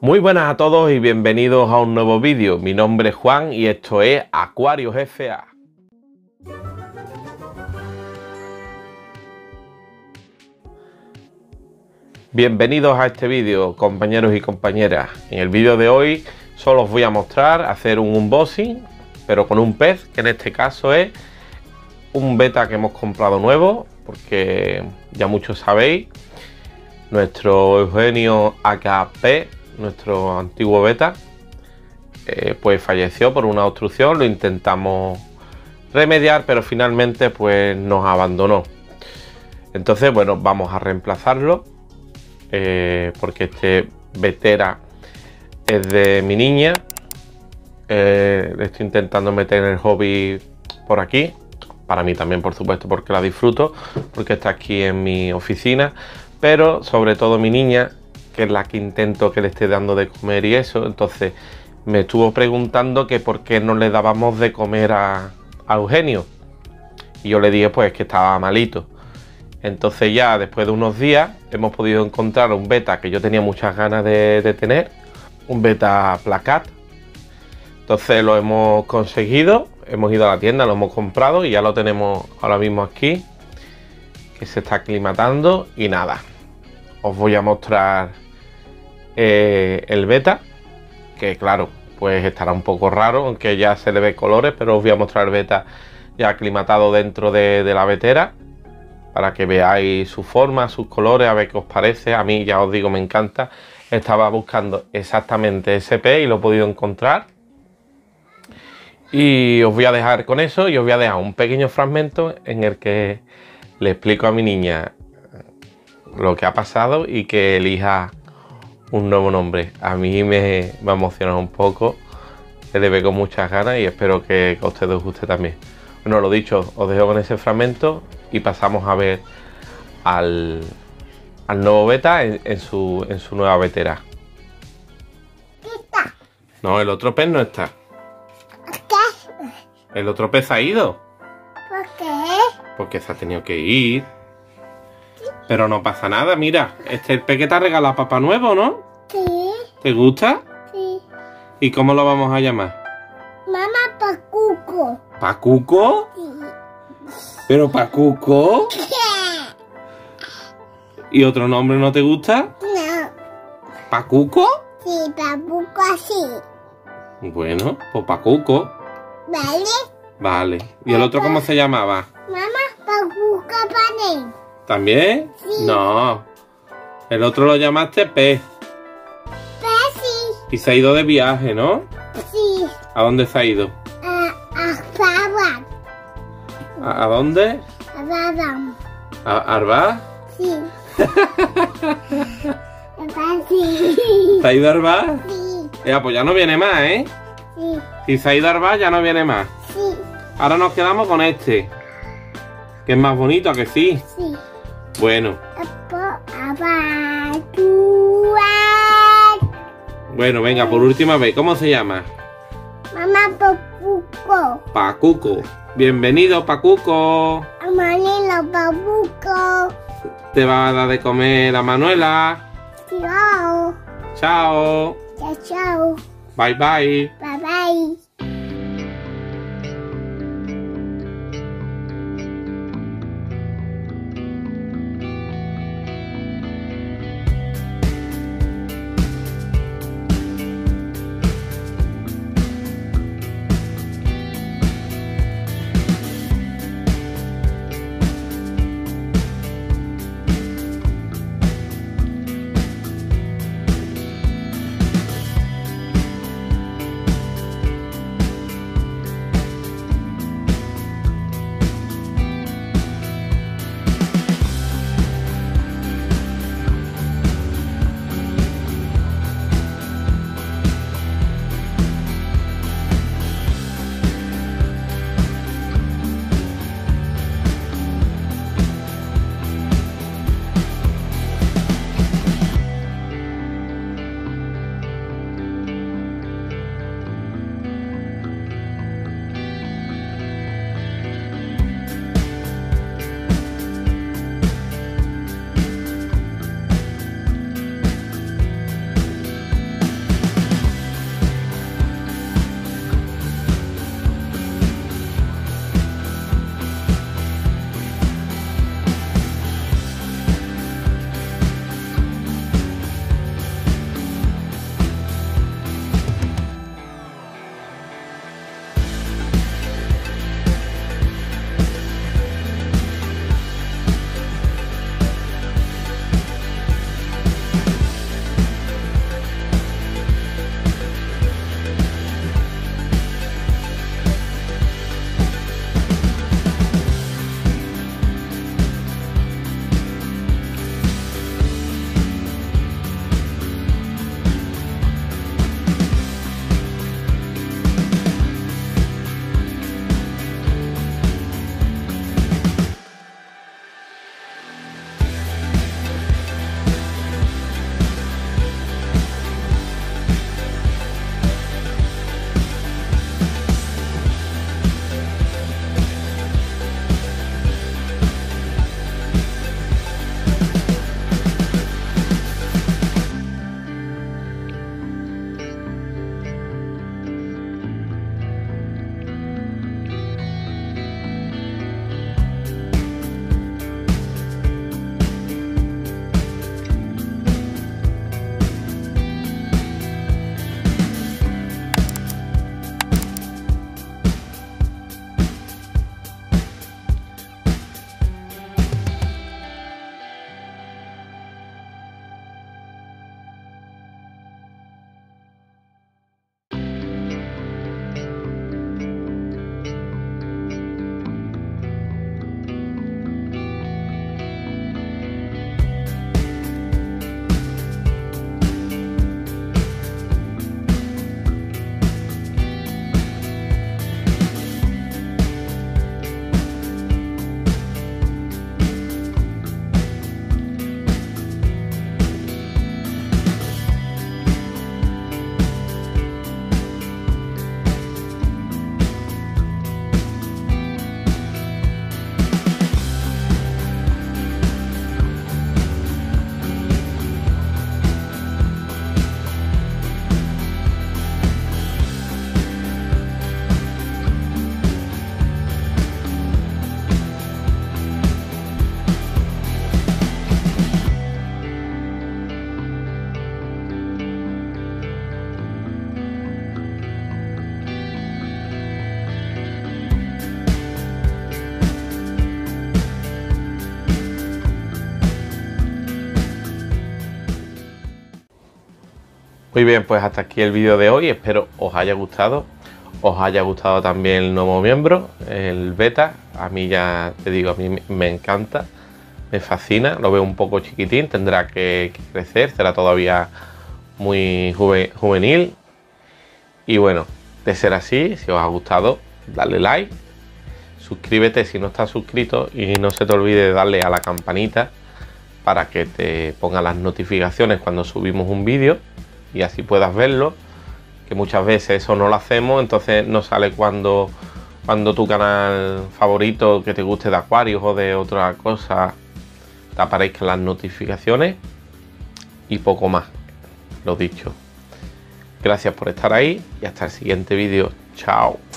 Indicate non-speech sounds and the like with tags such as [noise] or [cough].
Muy buenas a todos y bienvenidos a un nuevo vídeo. Mi nombre es Juan y esto es Acuarios FA. Bienvenidos a este vídeo compañeros y compañeras. En el vídeo de hoy solo os voy a mostrar hacer un unboxing pero con un pez que en este caso es un beta que hemos comprado nuevo porque ya muchos sabéis nuestro Eugenio AKP nuestro antiguo beta, eh, pues falleció por una obstrucción, lo intentamos remediar, pero finalmente pues nos abandonó. Entonces, bueno, vamos a reemplazarlo, eh, porque este vetera es de mi niña. Eh, estoy intentando meter el hobby por aquí, para mí también, por supuesto, porque la disfruto, porque está aquí en mi oficina, pero sobre todo mi niña que es la que intento que le esté dando de comer y eso. Entonces me estuvo preguntando que por qué no le dábamos de comer a, Eugenio. Y yo le dije pues que estaba malito. Entonces ya después de unos días hemos podido encontrar un beta que yo tenía muchas ganas de, tener. Un beta placat. Entonces lo hemos conseguido. Hemos ido a la tienda, lo hemos comprado y ya lo tenemos ahora mismo aquí. Que se está aclimatando y nada. Os voy a mostrar eh, el beta, que claro, pues estará un poco raro, aunque ya se le ve colores, pero os voy a mostrar el beta ya aclimatado dentro de, la vetera, para que veáis su forma, sus colores, a ver qué os parece. A mí ya os digo, me encanta. Estaba buscando exactamente ese y lo he podido encontrar. Y os voy a dejar con eso y os voy a dejar un pequeño fragmento en el que le explico a mi niña lo que ha pasado y que elija un nuevo nombre. A mí me, me ha emocionado un poco, se le ve con muchas ganas y espero que a ustedes os guste también. Bueno, lo dicho, os dejo con ese fragmento y pasamos a ver al, al nuevo beta en, su, en su nueva vetera. Está. No, el otro pez no está. ¿Qué? El otro pez ha ido. ¿Por qué? Porque se ha tenido que ir. Pero no pasa nada, mira. Este es el que te ha regalado Papá Nuevo, ¿no? Sí. ¿Te gusta? Sí. ¿Y cómo lo vamos a llamar? Mamá Pacuco. ¿Pacuco? Sí. ¿Pero Pacuco? [laughs] ¿Y otro nombre no te gusta? No. ¿Pacuco? Sí, Pacuco así. Bueno, pues Pacuco. ¿Vale? Vale. ¿Y el otro cómo se llamaba? Mamá Pacuco Panel. ¿También? Sí. No. El otro lo llamaste pez. Pesi. Y se ha ido de viaje, ¿no? Sí. ¿A dónde se ha ido? A, a. ¿A, a dónde? A. ¿A Arba? Sí. [laughs] Pesi. ¿Se ha ido a Arba? Sí. Ya, pues ya no viene más, ¿eh? Sí. Si se ha ido a Arba, ya no viene más. Sí. Ahora nos quedamos con este. Que es más bonito, ¿a que sí? Sí. Bueno, bueno, venga, por última vez, ¿cómo se llama? Mamá Pacuco. Pacuco. Bienvenido, Pacuco. Amanilo Pacuco. Te va a dar de comer la Manuela. Chao. Chao. Chao, chao. Bye bye. Bye bye. Muy bien, pues hasta aquí el vídeo de hoy. Espero os haya gustado. Os haya gustado también el nuevo miembro, el beta. A mí ya te digo, a mí me encanta, me fascina. Lo veo un poco chiquitín, tendrá que crecer, será todavía muy juvenil. Y bueno, de ser así, si os ha gustado, dale like, suscríbete si no estás suscrito y no se te olvide darle a la campanita para que te ponga las notificaciones cuando subimos un vídeo y así puedas verlo. Que muchas veces eso no lo hacemos, entonces no sale cuando, cuando tu canal favorito que te guste de Acuarios o de otra cosa te aparezcan las notificaciones y poco más. Lo dicho. Gracias por estar ahí y hasta el siguiente vídeo. Chao.